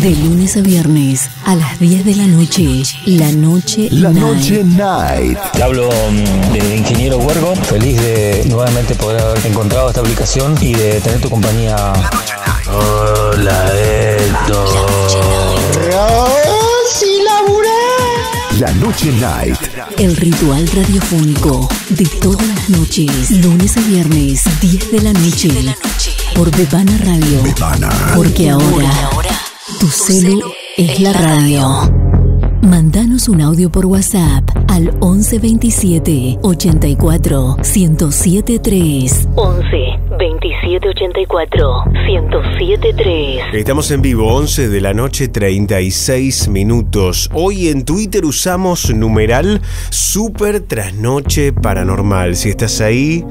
De lunes a viernes a las 10 de la noche. La noche La night. noche night. Te hablo mm, de Ingeniero Huergo, feliz de nuevamente poder haber encontrado esta aplicación y de tener tu compañía. Hola, Héctor. La noche night. El ritual radiofónico de todas las noches. Lunes a viernes, 10 de la noche. Por Bebana Radio. Bebana. Porque ahora tu celu es la radio. Mandanos un audio por WhatsApp al 1127 84 1073. 11 27 84 1073. Estamos en vivo, 11 de la noche, 36 minutos. Hoy en Twitter usamos numeral Super Trasnoche Paranormal. Si estás ahí,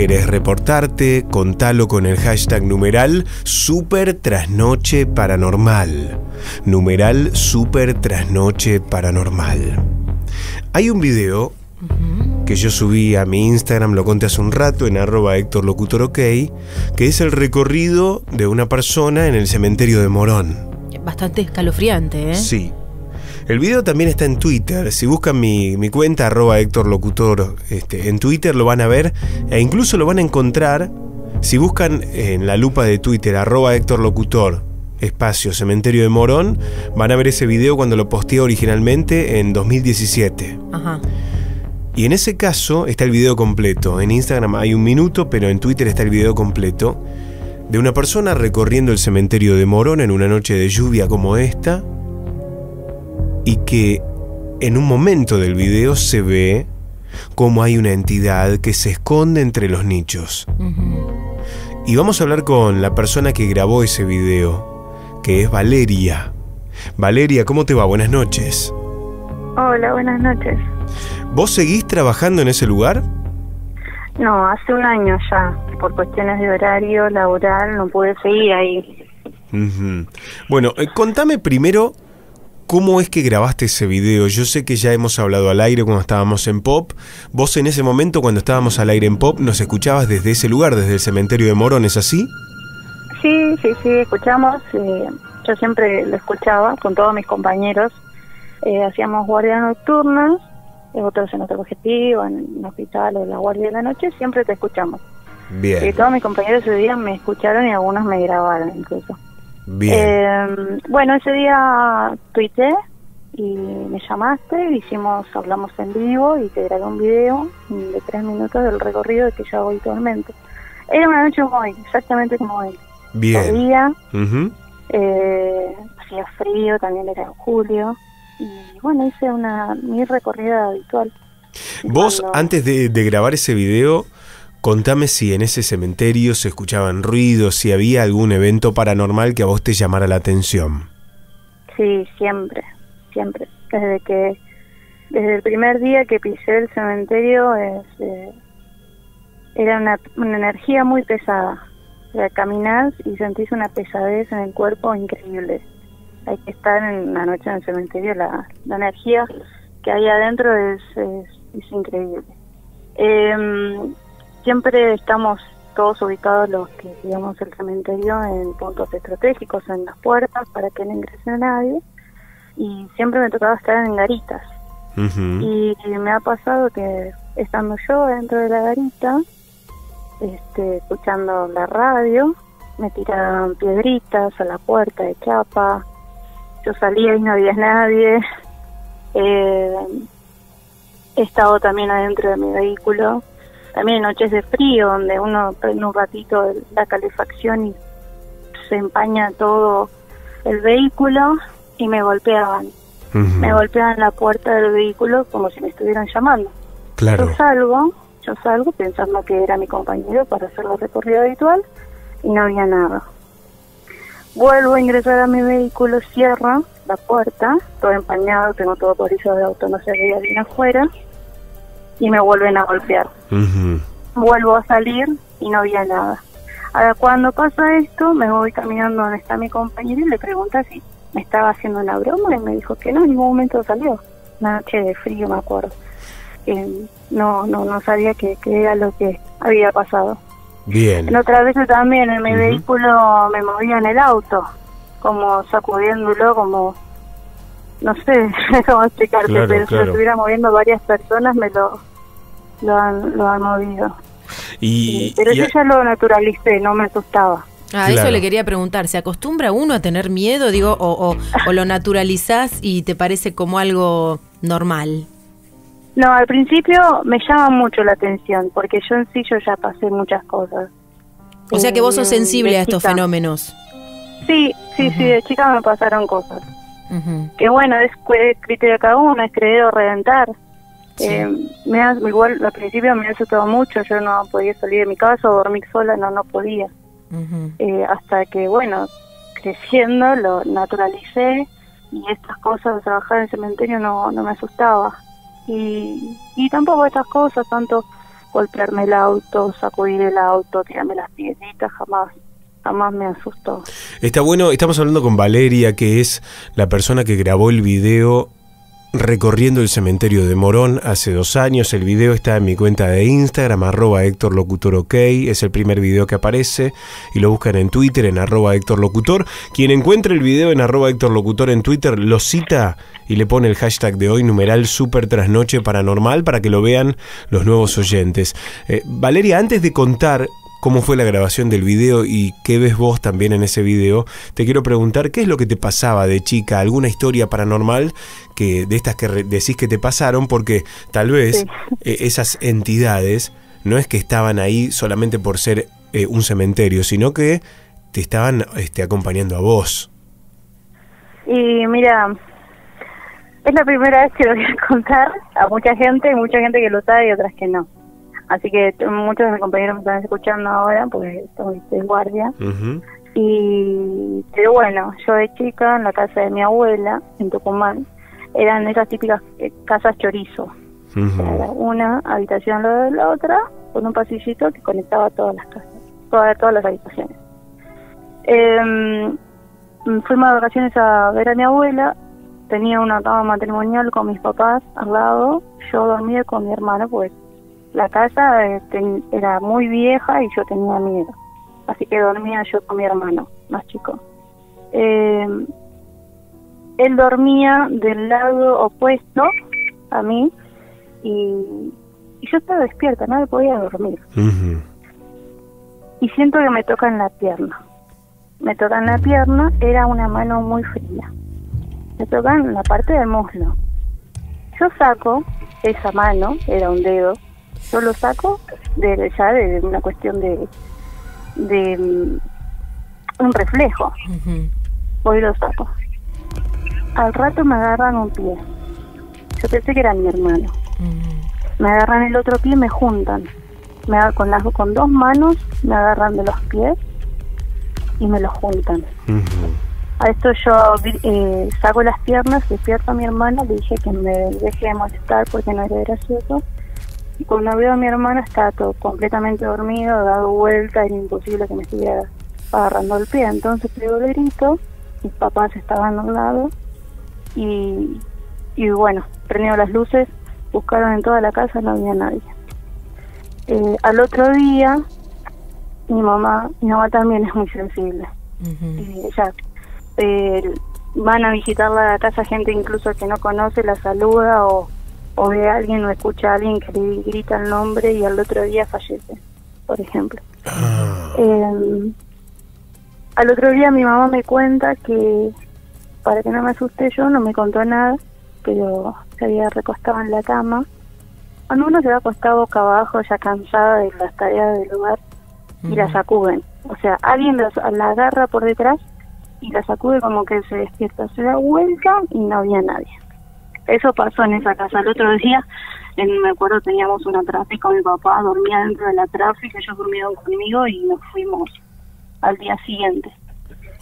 querés reportarte, contalo con el hashtag numeral Super Trasnoche Paranormal. Numeral Super Trasnoche Paranormal. Hay un video que yo subí a mi Instagram, lo conté hace un rato, en arroba Héctor Locutor OK, que es el recorrido de una persona en el cementerio de Morón. Bastante escalofriante, ¿eh? Sí. El video también está en Twitter. Si buscan mi, mi cuenta, arroba Héctor Locutor, este, en Twitter lo van a ver e incluso lo van a encontrar. Si buscan en la lupa de Twitter, arroba Héctor Locutor, espacio Cementerio de Morón, van a ver ese video cuando lo posteé originalmente en 2017. Ajá. Y en ese caso está el video completo. En Instagram hay un minuto, pero en Twitter está el video completo de una persona recorriendo el cementerio de Morón en una noche de lluvia como esta y que en un momento del video se ve como hay una entidad que se esconde entre los nichos. Y vamos a hablar con la persona que grabó ese video, que es Valeria. Valeria, ¿cómo te va? Buenas noches. Hola, buenas noches. ¿Vos seguís trabajando en ese lugar? No, hace un año ya, por cuestiones de horario laboral, no pude seguir ahí. Bueno, eh, contame primero cómo es que grabaste ese video. Yo sé que ya hemos hablado al aire cuando estábamos en Pop. Vos en ese momento, cuando estábamos al aire en Pop, nos escuchabas desde ese lugar, desde el cementerio de Morón, ¿es así? Sí, sí, sí, escuchamos. eh, yo siempre lo escuchaba con todos mis compañeros. Eh, hacíamos guardias nocturnas, eh, otros en otro objetivo, en un hospital o la guardia de la noche, siempre te escuchamos. Y Bien, todos mis compañeros ese día me escucharon y algunos me grabaron incluso. Bien. Eh, bueno, ese día tuité y me llamaste, hicimos, hablamos en vivo y te grabé un video de tres minutos del recorrido que yo hago habitualmente. Era una noche como hoy, exactamente como hoy. Bien. Ujú. eh, hacía frío, también era en julio. Y bueno, hice una mi recorrida habitual. Vos, Cuando- antes de, de grabar ese video, contame si en ese cementerio se escuchaban ruidos, si había algún evento paranormal que a vos te llamara la atención. Sí, siempre, siempre. Desde que, desde el primer día que pisé el cementerio, es, eh, era una, una energía muy pesada. O caminás y sentís una pesadez en el cuerpo increíble. Hay que estar en la noche en el cementerio, la, la energía que hay adentro es, es, es increíble. Em, siempre estamos todos ubicados los que digamos el cementerio en puntos estratégicos en las puertas para que no ingrese nadie. Y siempre me tocaba estar en garitas. Y me ha pasado que estando yo dentro de la garita este, escuchando la radio me tiraban piedritas a la puerta de chapa. Yo salía y no había nadie. Eh, he estado también adentro de mi vehículo también en noches de frío donde uno prende un ratito la calefacción y se empaña todo el vehículo y me golpeaban. Me golpeaban la puerta del vehículo como si me estuvieran llamando. Claro. yo salgo yo salgo pensando que era mi compañero para hacer el recorrido habitual y no había nada. Vuelvo a ingresar a mi vehículo cierro la puerta todo empañado tengo todo polizado de auto no se veía bien afuera y me vuelven a golpear vuelvo a salir y no había nada. Ahora, cuando pasa esto, me voy caminando donde está mi compañero y le pregunta si me estaba haciendo una broma y me dijo que no, en ningún momento salió. Una noche de frío, me acuerdo. Que no, no, no sabía que, que era lo que había pasado. Bien. En otra vez también en mi vehículo me movía en el auto. como sacudiéndolo, como no sé cómo explicarte, Claro, pero si claro. lo estuviera moviendo varias personas me lo, lo, han, lo han movido. Y, pero y yo a- ya lo naturalicé, no me asustaba. Ah, Claro. eso le quería preguntar. ¿Se acostumbra uno a tener miedo, digo, o, o, o lo naturalizás y te parece como algo normal? No, al principio me llama mucho la atención, porque yo en sí yo ya pasé muchas cosas. O sea que vos sos Eh, sensible a estos chica. fenómenos. Sí, sí, sí, de chica me pasaron cosas. Que bueno, es criterio de cada uno, es creer o reventar. Eh, me ha- igual al principio me ha asustado mucho, yo no podía salir de mi casa o dormir sola, no, no podía. Eh, hasta que, bueno, creciendo lo naturalicé y estas cosas de trabajar en el cementerio no, no me asustaba. Y, y tampoco estas cosas, tanto golpearme el auto, sacudir el auto, tirarme las piedritas, jamás, jamás me asustó. Está bueno, estamos hablando con Valeria, que es la persona que grabó el video recorriendo el cementerio de Morón hace dos años. El video está en mi cuenta de Instagram, arroba Héctor Locutor OK. Es el primer video que aparece y lo buscan en Twitter en arroba Héctor Locutor. Quien encuentre el video en arroba Héctor Locutor en Twitter lo cita y le pone el hashtag de hoy, numeral super trasnoche paranormal, para que lo vean los nuevos oyentes. Eh, Valeria, antes de contar cómo fue la grabación del video y qué ves vos también en ese video, te quiero preguntar qué es lo que te pasaba de chica, alguna historia paranormal que de estas que decís que te pasaron, porque tal vez Sí. eh, esas entidades no es que estaban ahí solamente por ser eh, un cementerio, sino que te estaban este, acompañando a vos. Y mira, es la primera vez que lo voy a contar a mucha gente, mucha gente que lo sabe y otras que no. Así que muchos de mis compañeros me están escuchando ahora porque estoy de guardia. Y, pero bueno, yo de chica en la casa de mi abuela, en Tucumán, eran esas típicas eh, casas chorizo. O sea, una habitación al lado de la otra, con un pasillito que conectaba todas las casas, todas, todas las habitaciones. Eh, fuimos de vacaciones a ver a mi abuela, tenía una cama matrimonial con mis papás al lado, yo dormía con mi hermano, pues la casa ten- era muy vieja y yo tenía miedo, así que dormía yo con mi hermano, más chico. Eh, él dormía del lado opuesto a mí y, y yo estaba despierta, no me podía dormir. Y siento que me toca en la pierna. Me toca en la pierna, era una mano muy fría. Me toca en la parte del muslo. Yo saco esa mano, era un dedo, yo lo saco de, ya de una cuestión de, de mm, un reflejo. Y lo saco. Al rato me agarran un pie. Yo pensé que era mi hermano. Me agarran el otro pie y me juntan. Me con, las, con dos manos me agarran de los pies y me los juntan. A esto yo eh, saco las piernas, despierto a mi hermana, le dije que me deje de molestar porque no era gracioso. Y cuando veo a mi hermana está todo completamente dormido, dado vuelta, era imposible que me estuviera agarrando el pie. Entonces pego el grito, mis papás estaban a un lado y, y bueno, prendieron las luces, buscaron en toda la casa, no había nadie. Eh, al otro día, mi mamá, mi mamá también es muy sensible. Ujú. Eh, ella eh, van a visitarla a la casa gente incluso que no conoce, la saluda o, o ve a alguien o escucha a alguien que le grita el nombre y al otro día fallece, por ejemplo. Ah. Eh, al otro día mi mamá me cuenta que para que no me asuste yo no me contó nada, pero se había recostado en la cama. Cuando uno se va acostado boca abajo ya cansada de las tareas del hogar y la sacuden. O sea, alguien la, la agarra por detrás y la sacude como que se despierta, se da vuelta y no había nadie. Eso pasó en esa casa. El otro día, en, me acuerdo, teníamos una tráfico, mi papá dormía dentro de la tráfico, ellos durmieron conmigo y nos fuimos al día siguiente.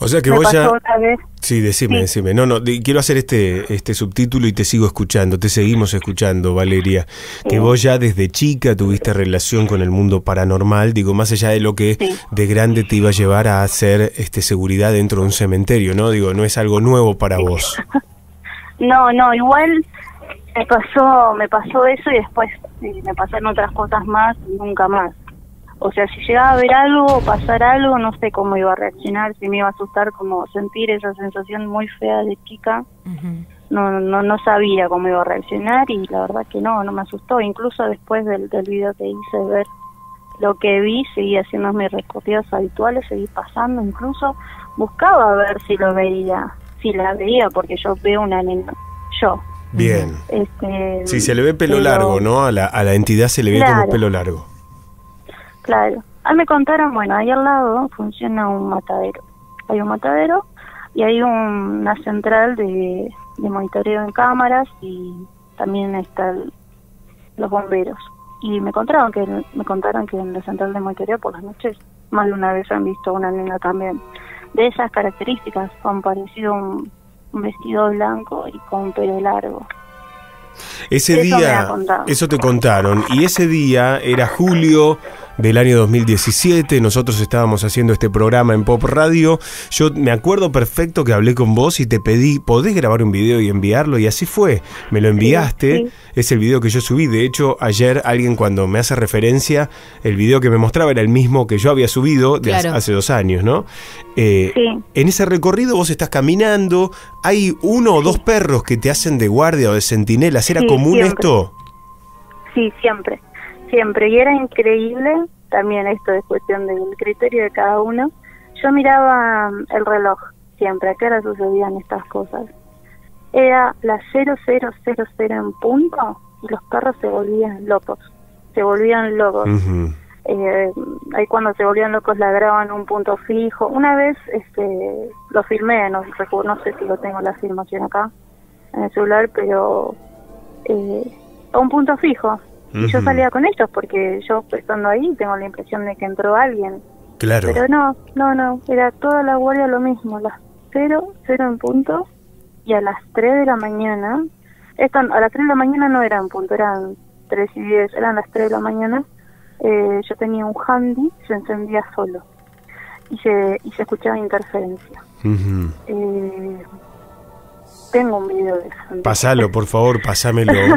O sea que me vos pasó ya... otra vez. Sí, decime, Sí. decime. No, no, quiero hacer este, este subtítulo y te sigo escuchando, te seguimos escuchando, Valeria. Que vos ya desde chica tuviste relación con el mundo paranormal, digo, más allá de lo que Sí. de grande te iba a llevar a hacer este, seguridad dentro de un cementerio, ¿no? Digo, no es algo nuevo para vos. No, no, igual me pasó, me pasó eso y después sí, me pasaron otras cosas más y nunca más. O sea, si llegaba a ver algo o pasar algo, no sé cómo iba a reaccionar, si me iba a asustar, como sentir esa sensación muy fea de chica. No, no, no sabía cómo iba a reaccionar y la verdad que no, no me asustó. Incluso después del, del video que hice, ver lo que vi, seguí haciendo mis recorridos habituales, seguí pasando, incluso buscaba ver si lo veía, si la veía, porque yo veo una nena, yo. Bien. Este, Sí, se le ve pelo pero- largo, ¿no? A la, a la entidad se le ve Claro. como pelo largo. Claro. Ah, me contaron, bueno, ahí al lado funciona un matadero. Hay un matadero y hay un- una central de, de monitoreo en cámaras y también están los bomberos. Y me contaron que me contaron que en la central de monitoreo por las noches más de una vez han visto una nena también de esas características, con parecido un, un vestido blanco y con pelo largo. Ese Eso día, eso te contaron, y ese día era julio del año 2017, nosotros estábamos haciendo este programa en Pop Radio, yo me acuerdo perfecto que hablé con vos y te pedí, ¿podés grabar un video y enviarlo? Y así fue, me lo enviaste, sí. es el video que yo subí, de hecho ayer alguien cuando me hace referencia, el video que me mostraba era el mismo que yo había subido de hace- Claro. hace dos años, ¿no? Eh, Sí. En ese recorrido vos estás caminando, hay uno o dos perros que te hacen de guardia o de centinelas, ¿era común siempre. esto? Sí, siempre, siempre. Y era increíble, también esto es cuestión del criterio de cada uno. Yo miraba mm, el reloj siempre, a qué hora sucedían estas cosas. Era las 0000 en punto y los perros se volvían locos, se volvían locos. Ujú. Eh, ahí cuando se volvían locos ladraban un punto fijo. Una vez este, lo filmé, no, recu- no sé si lo tengo la filmación acá en el celular, pero eh, a un punto fijo. Y yo salía con ellos porque yo estando ahí tengo la impresión de que entró alguien. Claro. Pero no, no, no, era toda la guardia lo mismo, las 0, 0 en punto y a las 3 de la mañana, esto, a las 3 de la mañana no eran punto, eran 3 y 10, eran las 3 de la mañana, eh, yo tenía un handy, se encendía solo y se, y se escuchaba interferencia. Eh, tengo un video de eso. Pasalo, por favor, pasámelo.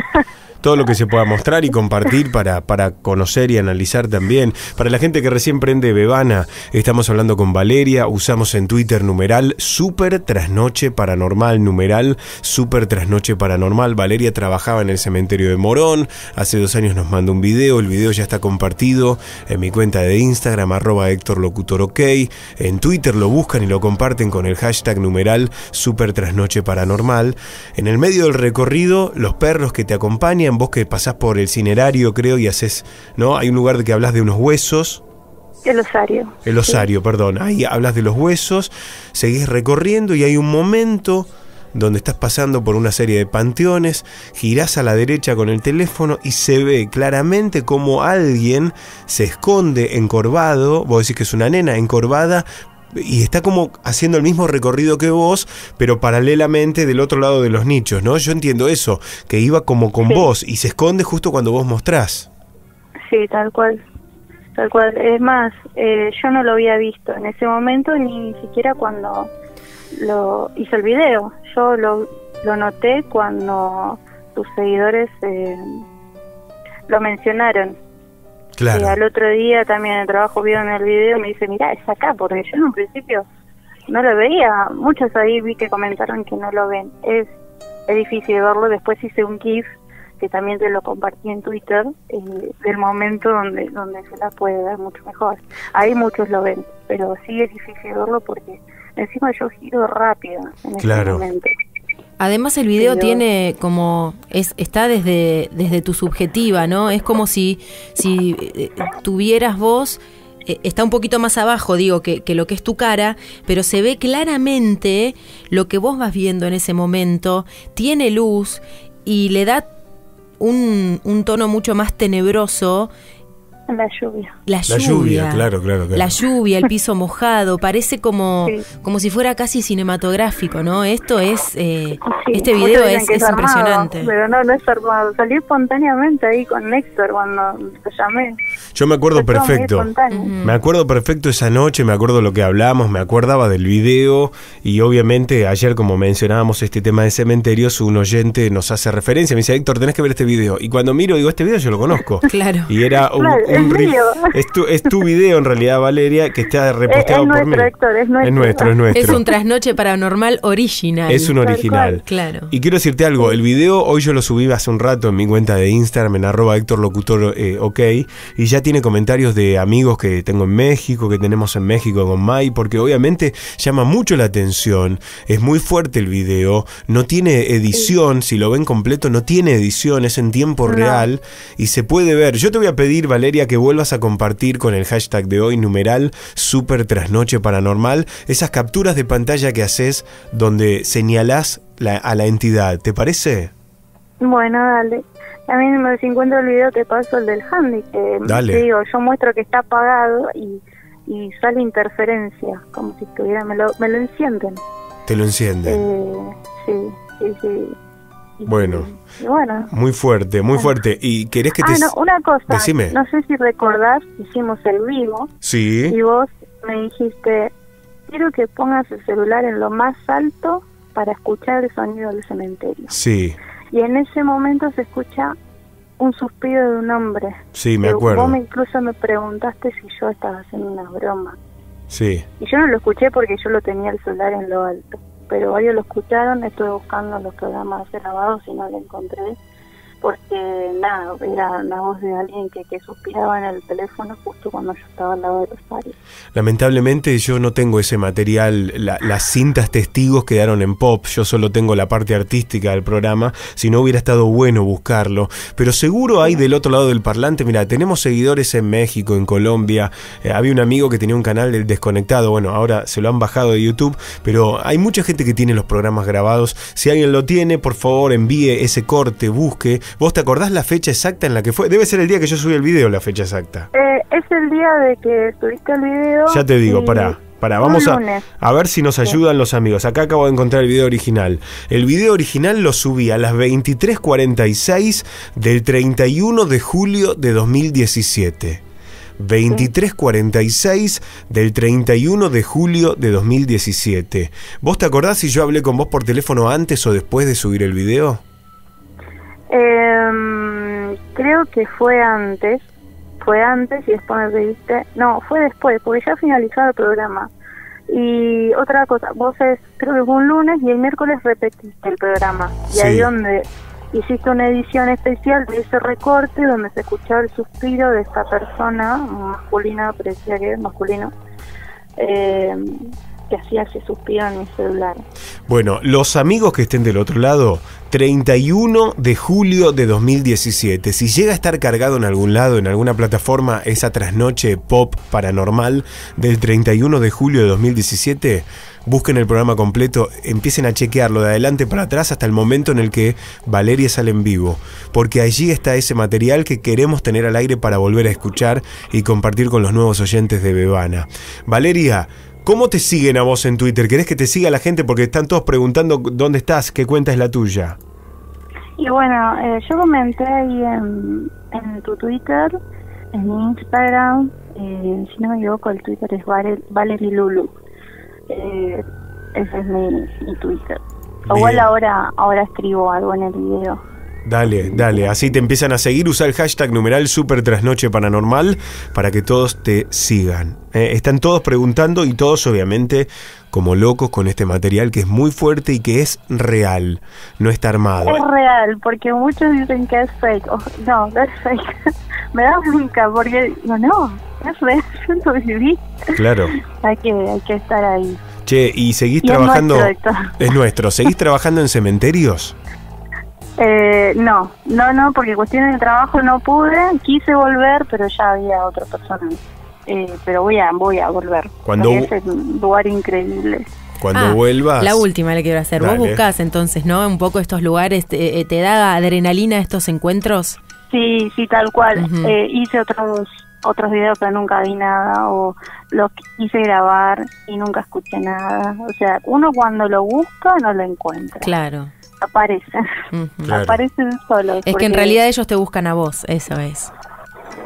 Todo lo que se pueda mostrar y compartir para, para conocer y analizar también. Para la gente que recién prende Bebana, estamos hablando con Valeria, usamos en Twitter numeral Super Trasnoche Paranormal, numeral Super Trasnoche Paranormal. Valeria trabajaba en el cementerio de Morón, hace dos años nos mandó un video, el video ya está compartido en mi cuenta de Instagram, arroba Héctor Locutor OK. En Twitter lo buscan y lo comparten con el hashtag numeral Super Trasnoche Paranormal. En el medio del recorrido, los perros que te acompañan, vos que pasás por el cinerario, creo, y haces, ¿no? Hay un lugar de que hablas de unos huesos. El osario. El osario, perdón. Ahí hablas de los huesos, seguís recorriendo y hay un momento donde estás pasando por una serie de panteones, girás a la derecha con el teléfono y se ve claramente como alguien se esconde encorvado, vos decís que es una nena encorvada, y está como haciendo el mismo recorrido que vos, pero paralelamente del otro lado de los nichos, ¿no? Yo entiendo eso, que iba como con Sí. vos y se esconde justo cuando vos mostrás. Sí, tal cual. Tal cual. Es más, eh, yo no lo había visto en ese momento ni siquiera cuando lo hice el video. Yo lo, lo noté cuando tus seguidores eh, lo mencionaron. Y al otro día también en el trabajo vieron el video y me dice, mira, es acá, porque yo en un principio no lo veía. Muchos ahí vi que comentaron que no lo ven. Es, es difícil verlo. Después hice un GIF que también te lo compartí en Twitter eh, del momento donde donde se la puede ver mucho mejor. Ahí muchos lo ven, pero sí es difícil verlo porque encima yo giro rápido en Claro. ese momento. Además el video Pero- tiene como es está desde desde tu subjetiva, ¿no? Es como si si eh, tuvieras vos eh, está un poquito más abajo, digo, que, que lo que es tu cara, pero se ve claramente lo que vos vas viendo en ese momento, tiene luz y le da un, un tono mucho más tenebroso La lluvia. la La lluvia, claro, claro, claro. La lluvia, el piso mojado, parece como, Sí. como si fuera casi cinematográfico, ¿no? Esto es, eh, Sí, este video es, es armado, impresionante. Pero no, no es armado. Salí espontáneamente ahí con Néstor cuando te llamé. Yo me acuerdo Fue perfecto. Me acuerdo perfecto esa noche, me acuerdo lo que hablamos, me acordaba del video y obviamente ayer como mencionábamos este tema de cementerios, un oyente nos hace referencia, me dice Héctor, tenés que ver este video. Y cuando miro digo, este video yo lo conozco. Claro. Y era un, Claro, un un. Es tu, es tu video en realidad, Valeria, que está reposteado es por nuestro, mí. Héctor, es nuestro. Es nuestro, es nuestro. Es un trasnoche paranormal original. Es un original. Claro. Y quiero decirte algo, el video hoy yo lo subí hace un rato en mi cuenta de Instagram, en arroba Héctor Locutor eh, OK, y ya tiene comentarios de amigos que tengo en México, que tenemos en México con Mai, porque obviamente llama mucho la atención, es muy fuerte el video, no tiene edición, si lo ven completo no tiene edición, es en tiempo No. real y se puede ver. Yo te voy a pedir, Valeria, que vuelvas a compartir con el hashtag de hoy, numeral, super trasnoche paranormal, esas capturas de pantalla que haces donde señalás la- a la entidad. ¿Te parece? Bueno, dale. También me- si encuentro el video te paso el del handy, que Dale. te digo, yo muestro que está apagado y, y sale interferencia, como si estuviera, me lo, me lo encienden. Te lo enciende. Eh, sí, sí, sí. Bueno. Bueno. Muy fuerte, muy fuerte. ¿Y querés que te... Ah, no, una cosa. Decime. No sé si recordás, hicimos el vivo Sí. y vos me dijiste, quiero que pongas el celular en lo más alto para escuchar el sonido del cementerio. Sí, Y en ese momento se escucha un suspiro de un hombre. sí, me acuerdo. Vos me incluso me preguntaste si yo estaba haciendo una broma. Sí. Y yo no lo escuché porque yo lo tenía el celular en lo alto. Pero varios lo escucharon, estuve buscando los programas grabados y no lo encontré. Porque nada, era la voz de alguien que, suspiraba en el teléfono justo cuando yo estaba al lado de Rosario. Lamentablemente yo no tengo ese material, la- las cintas testigos quedaron en pop, yo solo tengo la parte artística del programa, si no hubiera estado bueno buscarlo, pero seguro hay del otro lado del parlante, mira, tenemos seguidores en México, en Colombia, eh, había un amigo que tenía un canal del desconectado, bueno, ahora se lo han bajado de YouTube, pero hay mucha gente que tiene los programas grabados, si alguien lo tiene, por favor envíe ese corte, busque, ¿vos te acordás la fecha exacta en la que fue? Debe ser el día que yo subí el video, la fecha exacta. Eh, es el día de que subiste el video. Ya te digo, y pará. Pará, un vamos a, a ver si nos ayudan los amigos. Acá acabo de encontrar el video original. El video original lo subí a las 23.46 del 31 de julio de 2017. 23.46 del 31 de julio de 2017. ¿Vos te acordás si yo hablé con vos por teléfono antes o después de subir el video? Em, creo que fue antes, fue antes y después me pediste, no, fue después, porque ya finalizado el programa. Y otra cosa, vos es, creo que fue un lunes y el miércoles repetiste el programa. Y Sí. ahí donde hiciste una edición especial de ese recorte donde se escuchaba el suspiro de esta persona masculina, parecía que es masculino, eh, que hacía ese suspiro en mi celular. Bueno, los amigos que estén del otro lado, 31 de julio de 2017. Si llega a estar cargado en algún lado, en alguna plataforma, esa trasnoche pop paranormal del 31 de julio de 2017, busquen el programa completo, empiecen a chequearlo de adelante para atrás hasta el momento en el que Valeria sale en vivo. Porque allí está ese material que queremos tener al aire para volver a escuchar y compartir con los nuevos oyentes de Bebana. Valeria, ¿Cómo te siguen a vos en Twitter? ¿Querés que te siga la gente? Porque están todos preguntando dónde estás, qué cuenta es la tuya. Y bueno, eh, yo comenté ahí en, en tu Twitter, en mi Instagram, eh, si no me equivoco, el Twitter es Vale- Valerie Lulu. Eh, ese es mi, mi Twitter. Igual ahora, ahora escribo algo en el video. Dale, dale, así te empiezan a seguir. Usa el hashtag numeral Super Trasnoche Paranormal para que todos te sigan. Eh, están todos preguntando y todos obviamente como locos con este material que es muy fuerte y que es real, no está armado. Es real, porque muchos dicen que es fake. O- no, no es fake. me da bronca, porque digo, no, es real, yo viví. Claro. Hay que, hay que estar ahí. Che, ¿y seguís Y es trabajando? nuestro, es nuestro. ¿Seguís trabajando en cementerios? Eh, no, no, no, porque cuestiones de trabajo no pude, quise volver, pero ya había otra persona. Eh, pero voy a, voy a volver. Cuando es un lugar increíble. Cuando Ah, vuelvas. La última le quiero hacer. Dale. Vos buscás entonces, ¿no? Un poco estos lugares, te, eh, te da adrenalina estos encuentros. Sí, sí, tal cual. Eh, hice otros otros videos pero nunca vi nada o los quise grabar y nunca escuché nada. O sea, uno cuando lo busca no lo encuentra. Claro. Aparecen. Claro. Aparecen solos. Es que en realidad ellos te buscan a vos, eso es.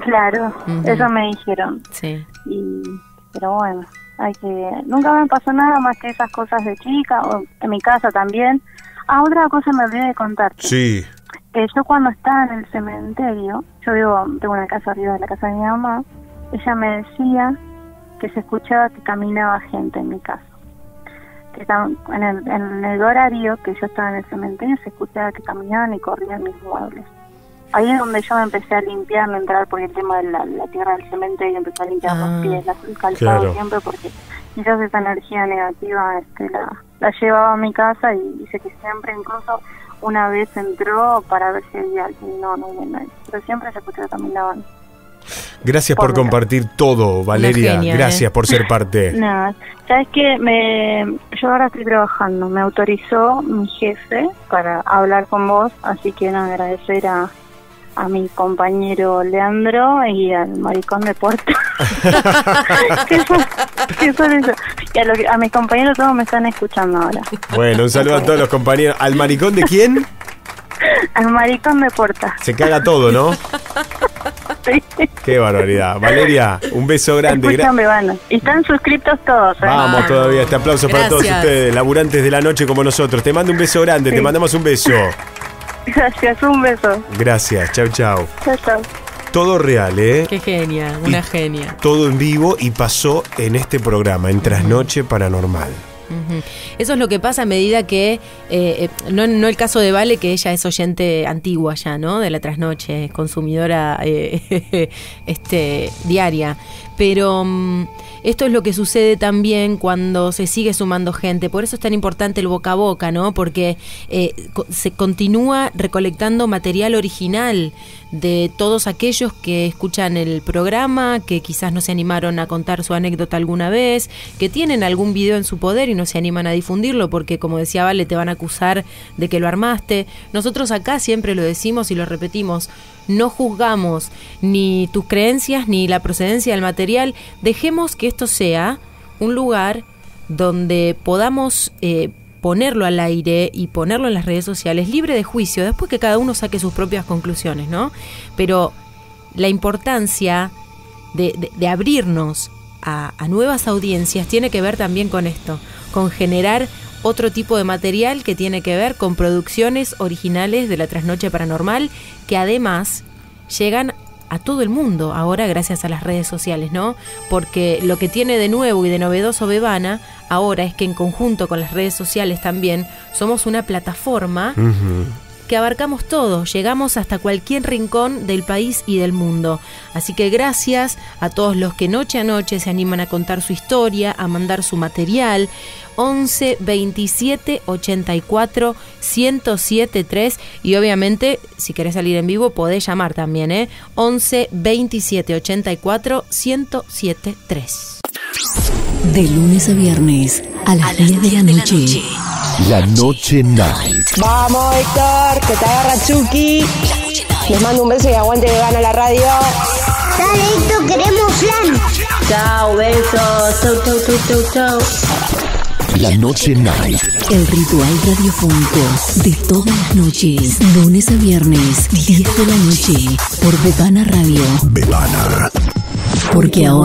Claro, eso me dijeron. Sí. y pero bueno hay que nunca me pasó nada más que esas cosas de chica o en mi casa también ah otra cosa me olvidé de contarte Sí. eh, yo cuando estaba en el cementerio, yo vivo, tengo una casa arriba de la casa de mi mamá, ella me decía que se escuchaba que caminaba gente en mi casa. Que en el, en el horario que yo estaba en el cementerio se escuchaba que caminaban y corrían mis muebles. Ahí es donde yo me empecé a limpiar, no entrar por el tema de la, la tierra del cementerio, empecé a limpiar Ah. los pies, las- el calzado Claro. siempre porque quizás esa energía negativa este, la, la llevaba a mi casa y dice que siempre, incluso una vez entró para ver si había alguien, no, no había nadie, pero siempre se escuchó que caminaban. Gracias por compartir todo, Valeria. genia, Gracias ¿eh? por ser parte. Nada, ¿sabes qué? Me, yo ahora estoy trabajando, me autorizó mi jefe para hablar con vos, así que nada, agradecer a, a mi compañero Leandro y al maricón de Puerto. ¿Qué son, qué son eso? Y a, que- mis compañeros todos me están escuchando ahora. Bueno, un saludo a todos los compañeros. ¿Al maricón de quién? Al maricón de Puerta. Se caga todo, ¿no? Sí. Qué barbaridad. Valeria, un beso grande. Y están suscritos todos, ¿eh? Vamos todavía, este aplauso para todos ustedes, laburantes de la noche como nosotros. Te mando un beso grande, te mandamos un beso. Gracias, un beso. Gracias, chau, chau. Chao, chao. Todo real, ¿eh? Qué genia, una Y- genia. Todo en vivo y pasó en este programa, en Trasnoche Paranormal. Eso es lo que pasa a medida que, eh, eh, no, no el caso de Vale, que ella es oyente antigua ya, ¿no? De la trasnoche, consumidora eh, este, diaria. Pero mm, esto es lo que sucede también cuando se sigue sumando gente. Por eso es tan importante el boca a boca, ¿no? Porque se continúa recolectando material original de todos aquellos que escuchan el programa, que quizás no se animaron a contar su anécdota alguna vez, que tienen algún video en su poder y no se animan a difundirlo porque, como decía Vale, te van a acusar de que lo armaste. Nosotros acá siempre lo decimos y lo repetimos, no juzgamos ni tus creencias ni la procedencia del material, dejemos que esto sea un lugar donde podamos eh, ponerlo al aire y ponerlo en las redes sociales libre de juicio, después que cada uno saque sus propias conclusiones, ¿no? Pero la importancia de, abrirnos a, a nuevas audiencias tiene que ver también con esto, con generar otro tipo de material que tiene que ver con producciones originales de la trasnoche paranormal que además llegan a todo el mundo ahora gracias a las redes sociales, ¿no? Porque lo que tiene de nuevo y de novedoso Bebana ahora es que en conjunto con las redes sociales también somos una plataforma que abarcamos todo, llegamos hasta cualquier rincón del país y del mundo. Así que gracias a todos los que noche a noche se animan a contar su historia, a mandar su material. 11 27 84 107 3 y obviamente si querés salir en vivo podés llamar también, ¿eh? 11 27 84 107 3. De lunes a viernes a las 10 de la noche. La Noche Night. Vamos, Héctor, que te agarra Chucky. Les mando un beso y aguante que gana la radio. Dale, Héctor, queremos flan. Chao, besos. Chau, chau, chau, chau, chau. La Noche Night. El ritual radiofónico de todas las noches. Lunes a viernes, 10 de la noche. Por Bebana Radio. Bebana. Porque ahora.